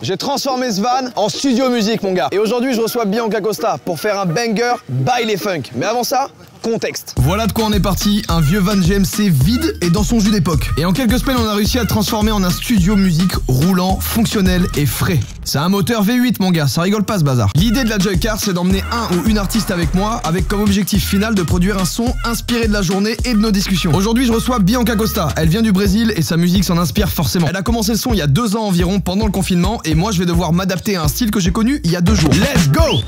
J'ai transformé ce van en studio musique, mon gars. Et aujourd'hui, je reçois Bianca Costa pour faire un banger by les funk. Mais avant ça, contexte. Voilà de quoi on est parti, un vieux van GMC vide et dans son jus d'époque. Et en quelques semaines, on a réussi à le transformer en un studio musique roulant, fonctionnel et frais. C'est un moteur V8 mon gars, ça rigole pas ce bazar. L'idée de la Joycar, c'est d'emmener un ou une artiste avec moi, avec comme objectif final de produire un son inspiré de la journée et de nos discussions. Aujourd'hui, je reçois Bianca Costa. Elle vient du Brésil et sa musique s'en inspire forcément. Elle a commencé le son il y a deux ans environ pendant le confinement et moi je vais devoir m'adapter à un style que j'ai connu il y a deux jours. Let's go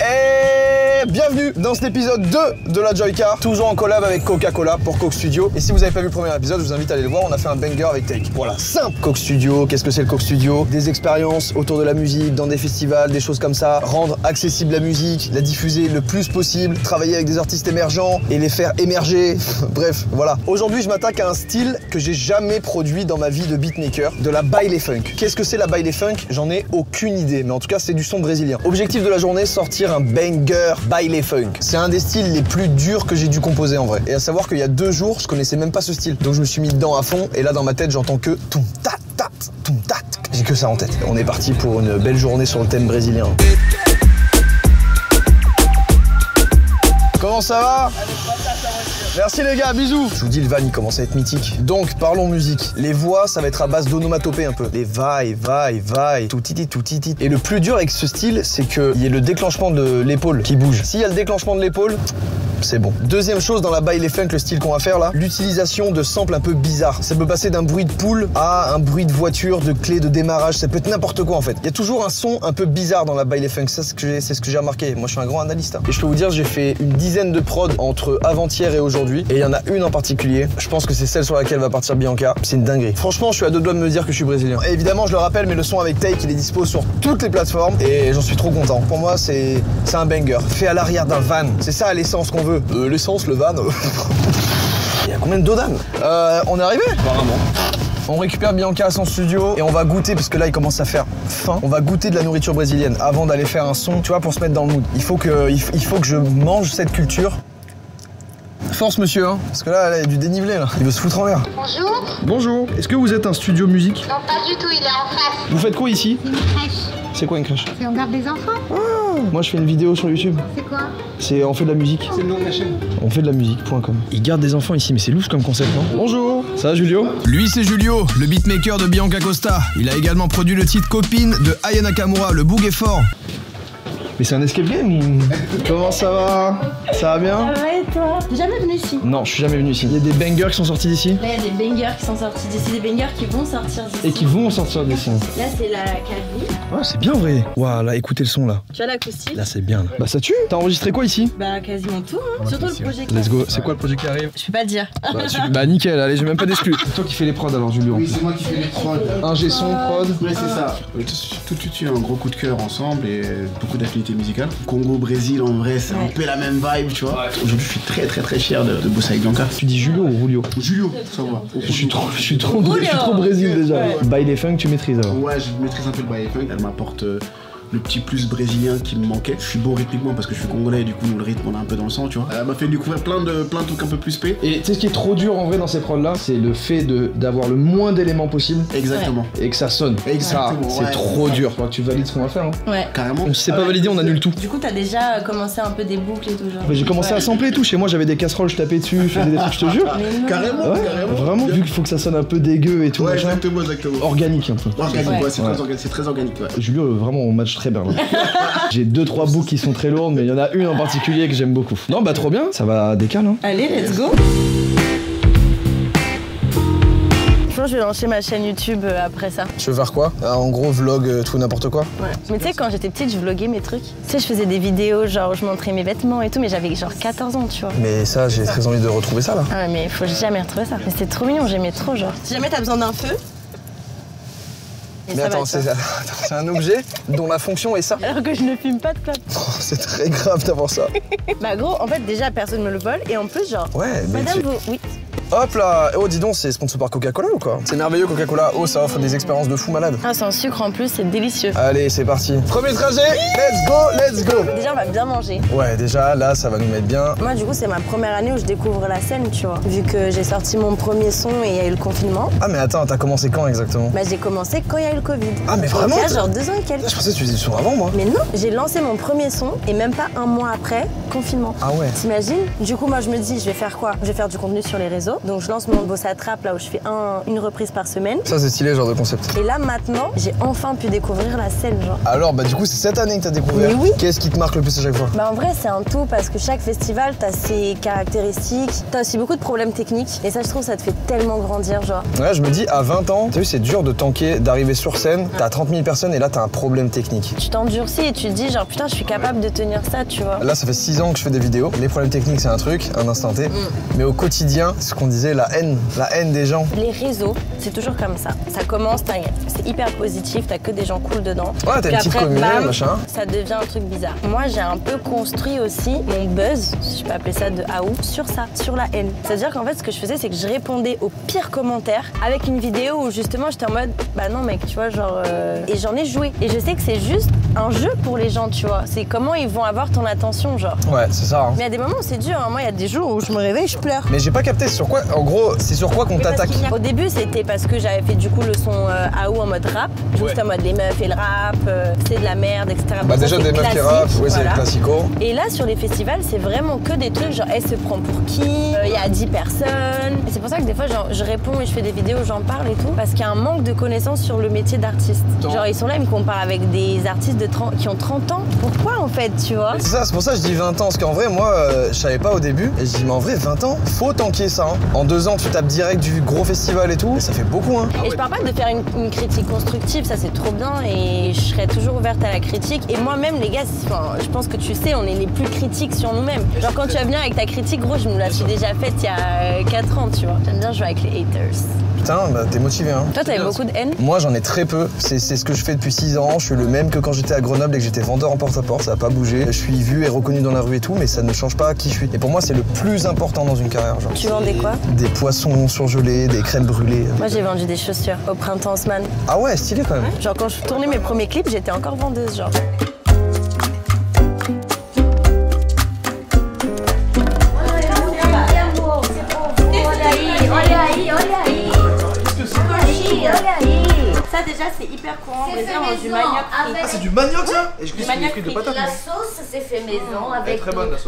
Bienvenue dans cet épisode 2 de la Joycar, toujours en collab avec Coca-Cola pour Coke Studio. Et si vous avez pas vu le premier épisode, je vous invite à aller le voir, on a fait un banger avec Take. Voilà, simple Coke Studio, qu'est-ce que c'est le Coke Studio? Des expériences autour de la musique, dans des festivals, des choses comme ça, rendre accessible la musique, la diffuser le plus possible, travailler avec des artistes émergents et les faire émerger. Bref, voilà. Aujourd'hui, je m'attaque à un style que j'ai jamais produit dans ma vie de beatmaker, de la baile funk. Qu'est-ce que c'est la baile funk? J'en ai aucune idée, mais en tout cas, c'est du son brésilien. Objectif de la journée, sortir un banger baile funk. C'est un des styles les plus durs que j'ai dû composer en vrai. Et à savoir qu'il y a deux jours, je connaissais même pas ce style. Donc je me suis mis dedans à fond, et là dans ma tête, j'entends que toum tat tat, toum tat. J'ai que ça en tête. On est parti pour une belle journée sur le thème brésilien. Comment ça va? Merci les gars, bisous Je vous dis, le van il commence à être mythique. Donc, parlons musique. Les voix, ça va être à base d'onomatopée un peu. Les vailles, vailles, vailles, tout titi, tout titi. Et le plus dur avec ce style, c'est qu'il y ait le déclenchement de l'épaule qui bouge. S'il y a le déclenchement de l'épaule, c'est bon. Deuxième chose dans la baile funk, le style qu'on va faire là, l'utilisation de samples un peu bizarres. Ça peut passer d'un bruit de poule à un bruit de voiture, de clé de démarrage, ça peut être n'importe quoi en fait. Il y a toujours un son un peu bizarre dans la baile funk, ça c'est ce que j'ai remarqué. Moi je suis un grand analyste. hein. Et je peux vous dire, j'ai fait une dizaine de prods entre avant-hier et aujourd'hui. Et il y en a une en particulier, je pense que c'est celle sur laquelle va partir Bianca. C'est une dinguerie. Franchement, je suis à deux doigts de me dire que je suis brésilien. Évidemment, je le rappelle, mais le son avec Take, il est dispo sur toutes les plateformes et j'en suis trop content. Pour moi, c'est c'est un banger. Fait à l'arrière d'un van. C'est ça l'essence qu'on veut. Euh, l'essence, le van. Il y a combien de dodanes euh, On est arrivé Apparemment. On récupère Bianca à son studio et on va goûter, parce que là il commence à faire faim, on va goûter de la nourriture brésilienne avant d'aller faire un son, tu vois, pour se mettre dans le mood. Il faut que, il f- il faut que je mange cette culture. Force monsieur, hein, parce que là, là, il y a du dénivelé là. Il veut se foutre en l'air. Bonjour. Bonjour, est-ce que vous êtes un studio musique Non, pas du tout, il est en face. Vous faites quoi ici Une crèche. C'est quoi une crèche on garde des enfants Moi je fais une vidéo sur YouTube. C'est quoi C'est on fait de la musique. C'est le nom de la chaîne. On fait de la musique.com. Il garde des enfants ici, mais c'est louche comme concept, non Bonjour. Ça va Julio Lui c'est Julio, le beatmaker de Bianca Costa. Il a également produit le titre Copine de Aya Nakamura, le boug est fort. Mais c'est un escape game ou Comment ça va? Ça va bien? Ça va et toi T'es jamais venu ici Non, je suis jamais venu ici. Il y a des bangers qui sont sortis d'ici Là, il y a des bangers qui sont sortis d'ici, des bangers qui vont sortir d'ici. et qui vont sortir d'ici. Là, c'est la cabine. Ouais, c'est bien vrai. Waouh, là, écoutez le son là. Tu as l'acoustique Là, c'est bien. Là. Bah, ça tue. T'as enregistré quoi ici Bah, quasiment tout, hein. Surtout le projecteur. Let's go. C'est quoi le projet qui arrive Je peux pas le dire. bah, tu- bah, nickel, allez, j'ai même pas d'exclus. C'est toi qui fais les prods alors, Julio. Oui, c'est moi qui fais les prods. Un G son, prod. Ouais, c'est ça. Tout de suite, eu un gros coup de cœur ensemble et beaucoup d'affinités musicales. Congo, Brésil, en vrai, c'est un peu la même vibe, tu vois. Aujourd'hui, je suis très, très, très fier de, de bosser avec Bianca. Tu dis Julio ou Julio Julio, ça va. Je suis trop, je suis trop, je suis trop Brésil déjà. Ouais. By les funk, tu maîtrises alors. Ouais, je maîtrise un peu le baile funk. Elle m'apporte euh, le petit plus brésilien qui me manquait. Je suis beau rythmiquement parce que je suis congolais, du coup, nous, le rythme, on a un peu dans le sang, tu vois. Elle m'a fait découvrir plein de, plein de trucs un peu plus spé. Et tu sais ce qui est trop dur en vrai dans ces prods là, c'est le fait de d'avoir le moins d'éléments possible Exactement. et que ça sonne. Exactement, Ça, c'est ouais. trop dur. Tu valides ce qu'on va faire. Hein. Ouais. Carrément. Si c'est pas validé, on annule tout. Du coup, t'as déjà commencé un peu des boucles et tout, genre. J'ai commencé à sampler et tout. Chez moi, j'avais des casseroles, je tapais dessus, je faisais des trucs, je te jure. Carrément, Ouais, carrément. vraiment, vu qu'il faut que ça sonne un peu dégueu et tout, Ouais, exactement, exactement. Organique un peu. Organique, Ouais. ouais, c'est Ouais. très, organique, c'est très organique, ouais. Julio, vraiment, on match très bien. J'ai deux trois boucles qui sont très lourdes, mais il y en a une en particulier que j'aime beaucoup. Non, bah trop bien, ça va décaler. Hein. Allez, let's go. Je vais lancer ma chaîne YouTube euh, après ça. Tu veux faire quoi? En gros, vlog, euh, tout n'importe quoi. Ouais. Mais tu sais, quand j'étais petite, je vloguais mes trucs. Tu sais, je faisais des vidéos, genre, je montrais mes vêtements et tout, mais j'avais genre 14 ans, tu vois. Mais ça, j'ai très envie de retrouver ça là. Ah ouais, mais faut jamais retrouver ça. Mais c'était trop mignon, j'aimais trop, genre. Si jamais t'as besoin d'un feu. Et Mais attends, c'est un objet dont la fonction est ça. Alors que je ne fume pas de clope. Oh, c'est très grave d'avoir ça. Bah gros, en fait déjà personne me le vole et en plus genre. Ouais, mais Madame tu- vous. Oui. Hop là Oh, dis donc, c'est sponsor par Coca-Cola ou quoi C'est merveilleux Coca-Cola. Oh, ça offre des expériences de fou malade. Ah, c'est un sucre en plus, c'est délicieux. Allez, c'est parti. Premier trajet, let's go, let's go Déjà, on va bien manger. Ouais, déjà, là, ça va nous mettre bien. Moi, du coup, c'est ma première année où je découvre la scène, tu vois. Vu que j'ai sorti mon premier son et il y a eu le confinement. Ah, mais attends, t'as commencé quand exactement Bah, j'ai commencé quand il y a eu le Covid. Ah, mais vraiment Il y a genre deux ans et quelques. Je pensais que tu faisais du son avant, moi. Mais non, j'ai lancé mon premier son et même pas un mois après, confinement. Ah ouais T'imagines? Du coup, moi, je me dis, je vais faire quoi? Je vais faire du contenu sur les réseaux. Donc, je lance mon boss à trap là où je fais un- une reprise par semaine. Ça, c'est stylé, genre de concept. Et là, maintenant, j'ai enfin pu découvrir la scène, genre. Alors, bah, du coup, c'est cette année que t'as découvert. Mais oui. Qu'est-ce qui te marque le plus à chaque fois? Bah en vrai c'est un tout parce que chaque festival t'as ses caractéristiques, t'as aussi beaucoup de problèmes techniques et ça je trouve ça te fait tellement grandir genre. Ouais, je me dis, à 20 ans, t'as vu, c'est dur de tanker, d'arriver sur scène, t'as 30 000 personnes et là, t'as un problème technique. Tu t'endurcis et tu te dis genre putain je suis capable de tenir ça tu vois. Là, ça fait 6 ans que je fais des vidéos. Les problèmes techniques, c'est un truc, un instant T. Mais au quotidien, ce qu'on disait, la haine, la haine des gens. Les réseaux, c'est toujours comme ça. Ça commence, c'est hyper positif, t'as que des gens cool dedans. Ouais, t'as une petite après, bam, machin. Ça devient un truc bizarre. Moi, j'ai un peu construit aussi mon buzz, si je peux appeler ça de AOU, sur ça, sur la haine. C'est-à-dire qu'en fait, ce que je faisais, c'est que je répondais aux pires commentaires avec une vidéo où justement j'étais en mode, bah non mec, tu vois, genre. euh, Et j'en ai joué. Et je sais que c'est juste un jeu pour les gens, tu vois. C'est comment ils vont avoir ton attention, genre. Ouais, c'est ça. hein. Mais il y a des moments où c'est dur. hein. Moi, il y a des jours où je me réveille, je pleure. Mais j'ai pas capté sur quoi. En gros, c'est sur quoi qu'on t'attaque Au début, c'était parce que j'avais fait du coup le son euh, AO en mode rap. Juste en mode les meufs et le rap, euh, c'est de la merde, etc. Bah, déjà, c'est des meufs classique, rappent, ouais, c'est voilà. le classico. Et là, sur les festivals, c'est vraiment que des trucs genre, elle se prend pour qui Euh, Il y a 10 personnes. Et c'est pour ça que des fois, genre, je réponds et je fais des vidéos, j'en parle et tout. Parce qu'il y a un manque de connaissances sur le métier d'artiste. Genre, ils sont là, ils me comparent avec des artistes de 30 qui ont 30 ans. Pourquoi en fait, tu vois? C'est ça, c'est pour ça que je dis 20 ans. Parce qu'en vrai, moi, euh, je savais pas au début. Et je dis, mais en vrai, 20 ans, faut tanker ça. hein. En deux ans, tu tapes direct du gros festival et tout. Ça fait beaucoup, hein. Et je parle pas de faire une, critique constructive, ça c'est trop bien et je serais toujours ouverte à la critique. Et moi-même, les gars, je pense que tu sais, on est les plus critiques sur nous-mêmes. Genre quand tu vas venir avec ta critique, gros, je me la suis déjà faite il y a 4 ans, tu vois. J'aime bien jouer avec les haters. Putain, bah, t'es motivé, hein. Toi, t'avais beaucoup de haine? Moi, j'en ai très peu. C'est c'est ce que je fais depuis 6 ans. Je suis le même que quand j'étais à Grenoble et que j'étais vendeur en porte-à-porte. Ça a pas bougé. Je suis vu et reconnu dans la rue et tout, mais ça ne change pas qui je suis. Et pour moi, c'est le plus important dans une carrière. Genre. Tu vendais quoi? Des poissons surgelés, des crèmes brûlées. Moi, j'ai vendu des chaussures au printemps Haussmann. Ah ouais, stylé quand même. Genre quand je tournais mes premiers clips, j'étais encore vendeuse, genre. C'est fait maison avec C'est du manioc ça Et je glisse Manioc frites de frit. patates. la sauce, c'est fait maison avec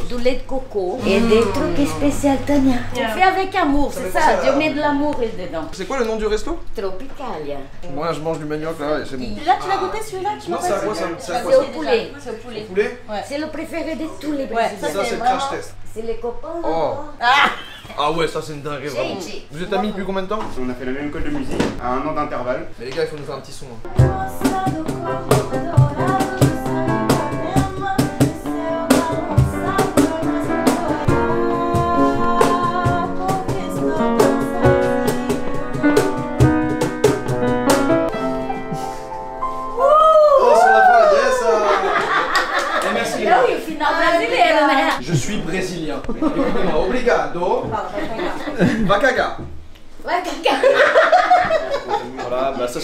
du, lait de coco et des trucs spéciaux, Tania. On fait avec amour, c'est ça. Je mets de l'amour dedans. C'est quoi le nom du resto? Tropicalia. Moi, je mange du manioc là et c'est bon. Là, tu l'as goûté celui-là Non, c'est à quoi ça C'est au poulet. C'est au poulet. C'est le préféré de tous les Ouais, ça, Brésiliens. c'est vraiment- test. C'est les copains. Oh. Ah Ah ouais, ça c'est une dinguerie vraiment. Vous êtes amis depuis combien de temps On a fait la même école de musique à un an d'intervalle. Mais les gars, il faut nous faire un petit son. hein.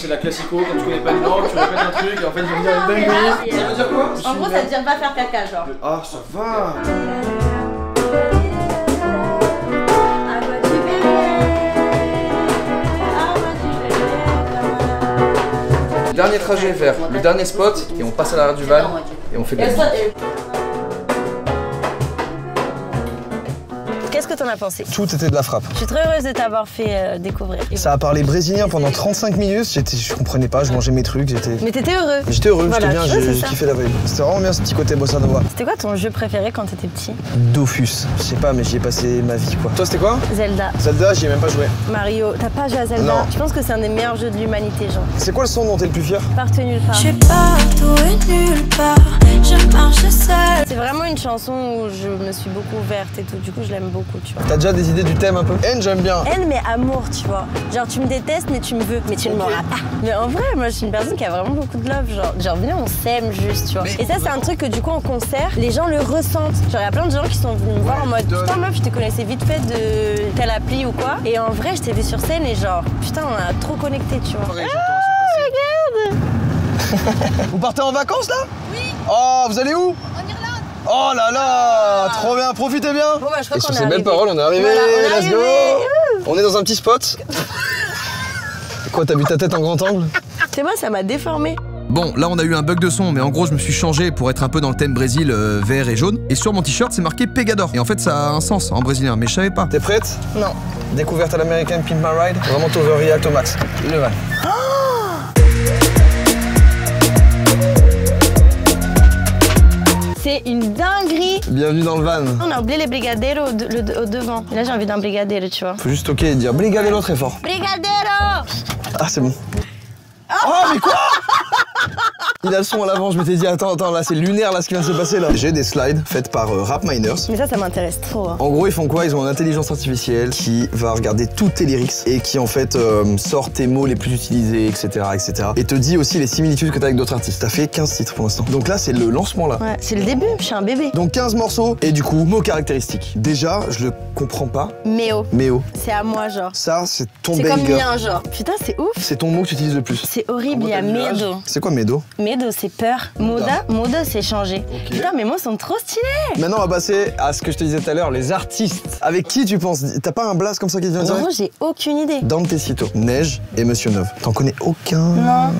La classico, quand tu connais pas une langue, tu répètes un truc et en fait ils vont dire une dinguerie. Ça veut dire quoi En gros, ça veut dire va faire caca, genre. Ah, ça va Dernier trajet vers le dernier spot et on passe à l'arrière du van et on fait de pensé Tout était de la frappe. Je suis très heureuse de t'avoir fait euh, découvrir. Ça a parlé brésilien pendant 35 minutes, j'étais, je comprenais pas, je mangeais mes trucs, j'étais... Mais t'étais heureux. J'étais heureux, Voilà, j'étais bien, tu vois, j'ai c'est j'ai ça. kiffé la vibe. C'était vraiment bien ce petit côté bossa nova. C'était quoi ton jeu préféré quand t'étais petit? Dofus, je sais pas, mais j'y ai passé ma vie quoi. Toi c'était quoi? Zelda. Zelda, j'y ai même pas joué. Mario. T'as pas joué à Zelda? Non. Je pense que c'est un des meilleurs jeux de l'humanité, genre. C'est quoi le son dont t'es le plus fier? Partout nulle part. Je suis partout et nulle part, je marche seule. C'est vraiment une chanson où je me suis beaucoup ouverte et tout. Du coup, je l'aime beaucoup, tu vois. T'as déjà des idées du thème un peu Haine, j'aime bien. Haine, mais amour, tu vois. Genre, tu me détestes, mais tu me veux, mais tu ne m'auras pas. Mais en vrai, moi, je suis une personne qui a vraiment beaucoup de love. Genre, genre viens, on s'aime juste, tu vois. Et ça, c'est un truc que du coup, en concert, les gens le ressentent. Genre, il y a plein de gens qui sont venus me voir en mode Putain, meuf, je te connaissais vite fait de telle appli ou quoi. Et en vrai, je t'ai vu sur scène et genre, putain, on a trop connecté, tu vois. Ah, regarde Vous partez en vacances là? Oui Oh, vous allez où? Oh là là Trop bien, profitez bien Bon, bah, je crois Et sur ces belles paroles, on est arrivé, Voilà, on est let's go arrivé. On est dans un petit spot. Quoi, t'as vu ta tête en grand angle? C'est moi, ça m'a déformé. Bon, là on a eu un bug de son, mais en gros je me suis changé pour être un peu dans le thème Brésil euh, vert et jaune. Et sur mon t-shirt c'est marqué Pegador. Et en fait ça a un sens en brésilien, mais je savais pas. T'es prête? Non. Découverte à l'américaine Pimp My Ride. Vraiment t'overreact au max. Le van. C'est une dinguerie. Bienvenue dans le van. On a oublié les brigadeiros au, de- le- au devant. Et là, j'ai envie d'un brigadeiro, tu vois. Faut juste toquer et dire Brigadelo très fort. Brigadeiro Ah c'est bon. Oh mais quoi? Il a le son à l'avant, je m'étais dit attends, attends, là c'est lunaire là ce qui vient de se passer là. J'ai des slides faites par euh, Rap Miners. Mais ça, ça m'intéresse trop. hein. En gros, ils font quoi? Ils ont une intelligence artificielle qui va regarder tous tes lyrics et qui en fait euh, sort tes mots les plus utilisés, etc., etc. Et te dit aussi les similitudes que t'as avec d'autres artistes. T'as fait 15 titres pour l'instant. Donc là, c'est le lancement là. Ouais, c'est le début. Je suis un bébé. Donc 15 morceaux et du coup, mots caractéristiques. Déjà, je le comprends pas, Méo. mais oh, C'est à moi, genre. ça c'est ton C'est comme banger. mien, genre. Putain, c'est ouf. C'est ton mot que tu utilises le plus. C'est horrible, il y a medo. C'est quoi Medo Medo, c'est peur. Moda, moda, c'est changé. Ok. Putain, mes mots sont trop stylés. Maintenant, on va passer à ce que je te disais tout à l'heure, les artistes. Avec qui tu penses? T'as pas un blast comme ça qui te vient En direct? gros, j'ai aucune idée. Dantecito, Neige et Monsieur Neuve. T'en connais aucun? Non.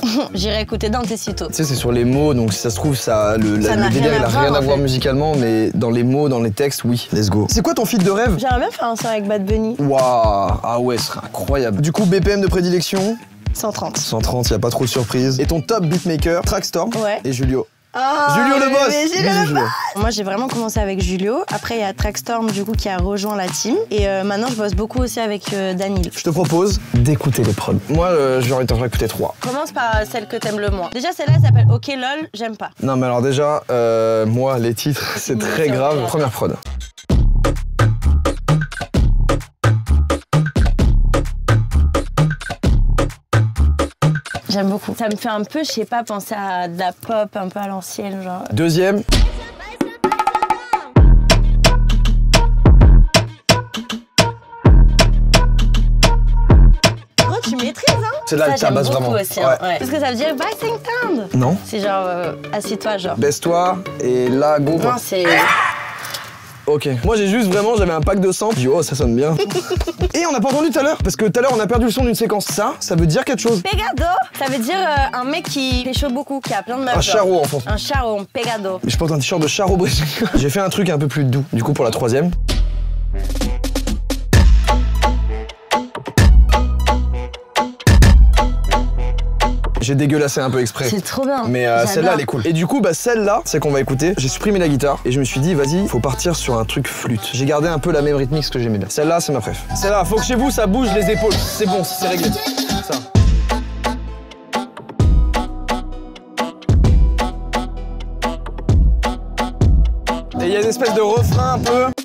J'irai écouter citos. Tu sais, c'est sur les mots, donc si ça se trouve, ça, le, Ça la- le délire, rien il a rien à voir musicalement, mais dans les mots, dans les textes, oui. Let's go. C'est quoi ton feed de rêve? J'aimerais bien faire un son avec Bad Bunny. Waouh Ah ouais, ce serait incroyable. Du coup, BPM de prédilection? 130. 130, y a pas trop de surprises. Et ton top beatmaker Trackstorm Ouais. et Julio. Ah, Julio le boss Julio le Julio. Moi, j'ai vraiment commencé avec Julio. Après, il y a Trackstorm, du coup, qui a rejoint la team. Et euh, maintenant, je bosse beaucoup aussi avec euh, Danil. Je te propose d'écouter les prods. Moi, euh, j'ai envie de t'en faire écouter trois. Commence par euh, celle que t'aimes le moins. Déjà, celle-là, elle s'appelle Ok LOL, j'aime pas. Non, mais alors déjà, moi, les titres, c'est très grave. Première prod. J'aime beaucoup. Ça me fait un peu, je sais pas, penser à de la pop un peu à l'ancienne, genre. Deuxième. Oh, tu maîtrises, hein Celle-là, Ça, elle j'aime tabasse beaucoup vraiment. aussi, hein. Ouais. Ouais. Parce que ça veut dire bye, sing town. Non. C'est genre, euh, assis-toi, genre. Baisse-toi et là, go. Non, c'est. Ok. Moi j'ai juste vraiment, j'avais un pack de 100. J'ai dit oh ça sonne bien. Et on n'a pas entendu tout à l'heure parce que tout à l'heure on a perdu le son d'une séquence. Ça, ça veut dire quelque chose. Pegado Ça veut dire euh, un mec qui pécho beaucoup, qui a plein de meufs. Un charreau en France. Un charron, pegado. Je porte un t-shirt de charo brésilien. J'ai fait un truc un peu plus doux. Du coup pour la troisième. J'ai dégueulassé un peu exprès. C'est trop bien. Mais euh, celle-là, elle est cool. Et du coup, bah, celle-là, c'est qu'on va écouter. J'ai supprimé la guitare et je me suis dit, vas-y, faut partir sur un truc flûte. J'ai gardé un peu la même rythmique que j'aimais bien. Celle-là, c'est ma préf. Celle-là, faut que chez vous, ça bouge les épaules. C'est bon, c'est réglé. Ça. Et il y a une espèce de refrain un peu.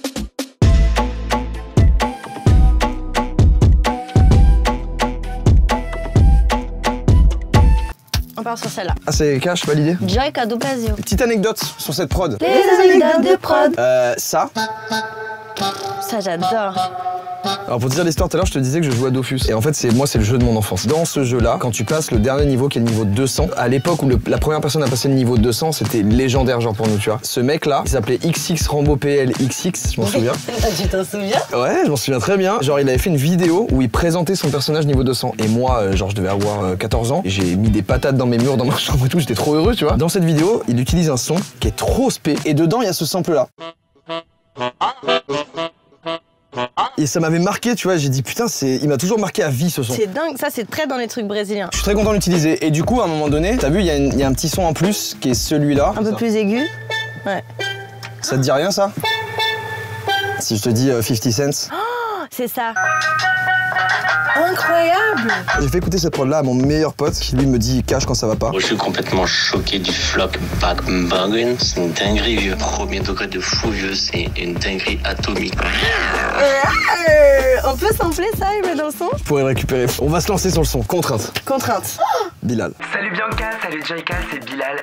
Sur celle-là. Ah, c'est cash, validé. Joy Cado Blasio. Petite anecdote sur cette prod. Les anecdotes de prod. Euh, ça, Ça, j'adore. Alors pour te dire l'histoire tout à l'heure, je te disais que je jouais à Dofus. Et en fait, c'est moi, c'est le jeu de mon enfance. Dans ce jeu-là, quand tu passes le dernier niveau qui est le niveau 200, à l'époque où le- la première personne a passé le niveau 200, c'était légendaire genre pour nous, tu vois. Ce mec-là, il s'appelait XX Rambo PL XX, je m'en souviens. tu t'en souviens? Ouais, je m'en souviens très bien. Genre, il avait fait une vidéo où il présentait son personnage niveau 200. Et moi, euh, genre, je devais avoir euh, 14 ans. Et j'ai mis des patates dans mes murs, dans ma chambre et tout. J'étais trop heureux, tu vois. Dans cette vidéo, il utilise un son qui est trop spé. Et dedans, il y a ce sample-là. Et ça m'avait marqué, tu vois. J'ai dit, putain, c'est... il m'a toujours marqué à vie ce son. C'est dingue. Ça, c'est très dans les trucs brésiliens. Je suis très content de l'utiliser. Et du coup, à un moment donné, t'as vu, il y, y a un petit son en plus qui est celui-là. Un peu plus aigu. Ouais. Ça te dit rien, ça? Si je te dis euh, 50 cents. Oh, c'est ça. Incroyable J'ai fait écouter cette prod là à mon meilleur pote qui lui me dit cache quand ça va pas. Moi, je suis complètement choqué du flock Backbagen. C'est une dinguerie, vieux. Premier degré de fou, vieux. C'est une dinguerie atomique. On peut sampler ça et mettre dans le son Je pourrais le récupérer. On va se lancer sur le son. Contrainte. Contrainte. Bilal. Salut Bianca, salut Joyka, c'est Bilal.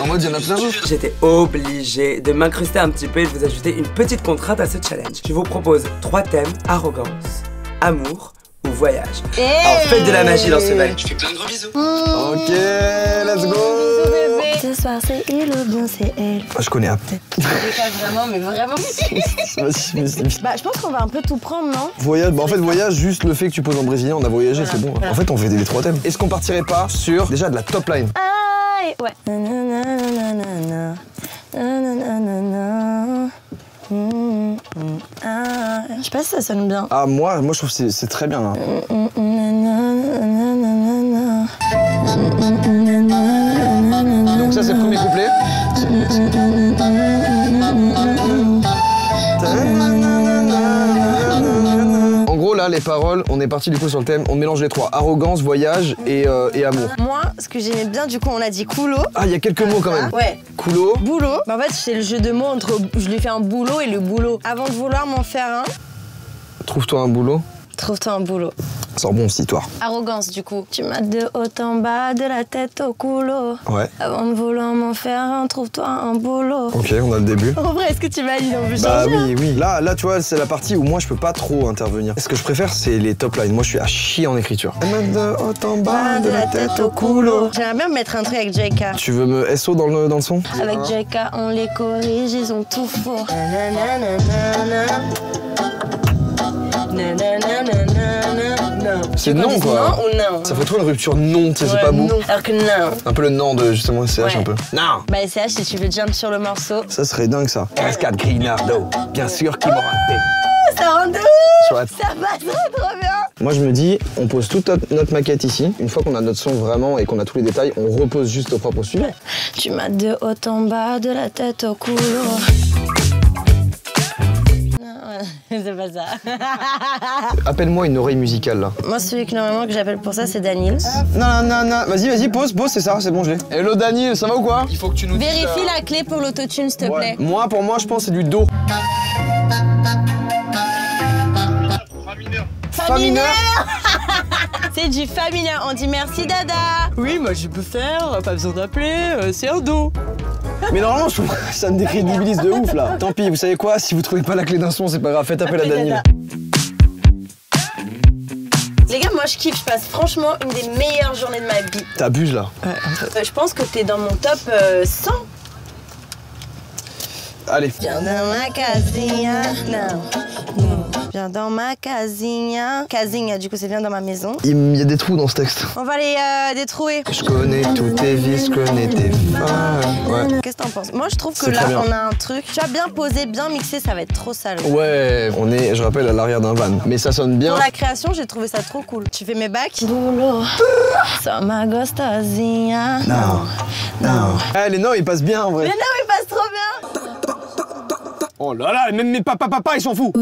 En mode, il y en a plein d'autres. J'étais obligé de m'incruster un petit peu et de vous ajouter une petite contrainte à ce challenge. Je vous propose trois thèmes arrogance, amour ou voyage. Alors faites de la magie dans ce bal. Je fais plein de gros bisous. Ok, let's go. Ce soir c'est il ou bien c'est elle. Ah, je connais un vraiment, mais vraiment. Vas-y, vas-y. Bah, je pense qu'on va un peu tout prendre, non? Voyage, bah en fait voyage, juste le fait que tu poses en brésilien, on a voyagé, c'est bon. En fait on fait les trois thèmes. Est-ce qu'on partirait pas sur déjà de la top line? Ah, ouais. Je sais pas si ça sonne bien. Ah moi, moi je trouve que c'est- c'est très bien. hein. Donc ça c'est le premier couplet. Là les paroles, on est parti du coup sur le thème, on mélange les trois, arrogance, voyage et, euh, et amour. Moi, ce que j'aimais bien, du coup, on a dit coulo. Ah il y a quelques mots quand même. Ouais. Coulo. Boulot. Bah, en fait, c'est le jeu de mots entre je lui fais un boulot et le boulot. Avant de vouloir m'en faire un, Trouve-toi un boulot. trouve-toi un boulot. Sors bon cette histoire. Arrogance, du coup. Tu m'as de haut en bas, de la tête au coulo. Ouais. Avant de vouloir m'en faire un, trouve-toi un boulot. Ok, on a le début. En vrai, est-ce que tu valides On veut Bah changer hein. oui, oui. Là, là, tu vois, c'est la partie où moi je peux pas trop intervenir. Ce que je préfère, c'est les top lines. Moi, je suis à chier en écriture. De haut en bas, de la tête au coulo. J'aimerais bien mettre un truc avec JK. Tu veux me SO dans le, dans le son? Avec JK, on les corrige, ils ont tout faux. Qu'on non, quoi. Non ou non Ça fait trop une rupture non, tu sais, c'est pas beau. non. Alors que non. Un peu le non de justement SCH Ouais. un peu. Non Bah, SCH, si tu veux jump sur le morceau. Ça serait dingue ça. Cascade Grinardo, bien sûr qu'il m'aura raté. Ça rend Soit. Ça passe trop, trop bien. Moi je me dis, on pose toute notre, maquette ici. Une fois qu'on a notre son vraiment et qu'on a tous les détails, on repose juste au propre sujet. Tu m'as de haut en bas, de la tête au coulo. C'est pas ça. Appelle-moi une oreille musicale là. Moi, celui que normalement que j'appelle pour ça, c'est Daniel. Non, non, non, vas-y, vas-y, pose, pose, c'est ça, c'est bon, je l'ai. Hello Daniel, ça va ou quoi? Il faut que tu nous Vérifie la clé pour l'autotune, s'il te plaît. Moi, pour moi, je pense que c'est du Do. Fa mineur C'est du fa mineur. On dit merci, Dada. Oui, moi, je peux faire. Pas besoin d'appeler. c'est un do. Mais normalement, je trouve que ça me décrédibilise de ouf là. Tant pis, vous savez quoi? Si vous trouvez pas la clé d'un son, c'est pas grave, faites appel à Daniel. Les gars, moi, je kiffe. Je passe franchement une des meilleures journées de ma vie. T'abuses là. Euh, je pense que t'es dans mon top euh, 100. Allez. Viens dans ma casinha, casinha. Du coup, c'est viens dans ma maison. Il y a des trous dans ce texte. On va les euh, détrouver. Je connais tous tes vies, je connais tes femmes. Ouais. Qu'est-ce que t'en penses? Moi, je trouve que là, on a un truc. Tu as bien posé, bien mixé, ça va être trop sale. Ouais, on est, je rappelle, à l'arrière d'un van. Mais ça sonne bien. Pour la création, j'ai trouvé ça trop cool. Tu fais mes bacs? Boulot, ça ma gostosinha. Non, non. Ah, les noms, ils passent bien en vrai. Mais non, il passe trop Oh là là, même mes papa papa, ils s'en foutent.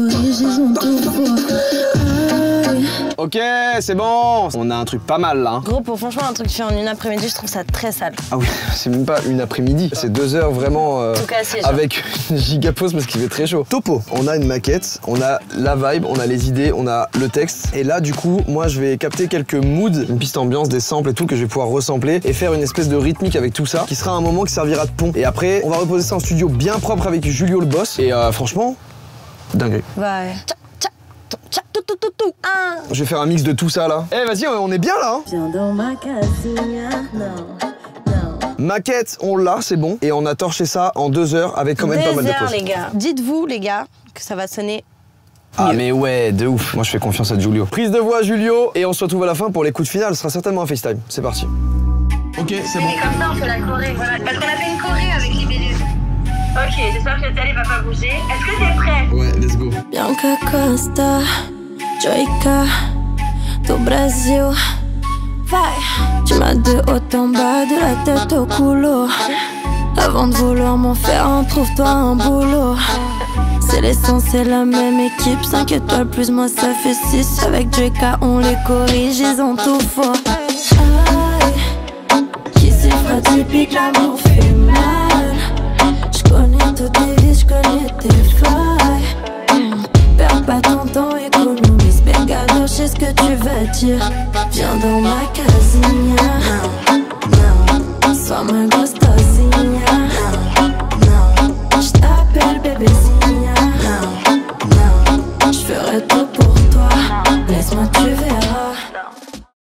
Ok, c'est bon. On a un truc pas mal là. hein. Gros, pour franchement, un truc fait en une après-midi, je trouve ça très sale. Ah oui, c'est même pas une après-midi. C'est deux heures vraiment euh, Tout cassé, avec une giga pause parce qu'il fait très chaud. Topo, on a une maquette, on a la vibe, on a les idées, on a le texte. Et là, du coup, moi, je vais capter quelques moods, une piste ambiance, des samples et tout que je vais pouvoir resampler et faire une espèce de rythmique avec tout ça qui sera un moment qui servira de pont. Et après, on va reposer ça en studio bien propre avec Julio le boss. Et euh, franchement, dingue. Ouais. Tout, tout, tout, tout. Un. Je vais faire un mix de tout ça là. Eh, vas-y, on est bien là. hein. Viens dans ma casinha, non, non. Maquette, on l'a, c'est bon. Et on a torché ça en deux heures avec quand même pas Deux mal de pauses. les gars. Dites-vous, les gars, que ça va sonner. Ah mais ouais, de ouf. Moi je fais confiance à Julio. Prise de voix Julio et on se retrouve à la fin pour l'écoute finale. Ce sera certainement un FaceTime. C'est parti. Ok, c'est bon. Comme ça, on fait la choré, voilà. Parce qu'on a fait une choré avec les BD. Ok, j'espère que le télé va pas bouger. Est-ce que t'es prêt? Ouais, let's go. Bianca Costa, Joyka, do Brasil. Vai, tu m'as de haut en bas, de la tête au coulo. Avant de vouloir m'en faire un, trouve-toi un boulot. C'est l'essentiel, la même équipe. 5 étoiles plus moi, ça fait 6. Avec Drake, on les corrige, ils ont tout fort. Qui s'y fera typique, l'amour fait mal. J'connais toutes tes vies, j'connais tes failles. Tu vas dire. Viens dans ma casina. Sois ma grosse tosinia.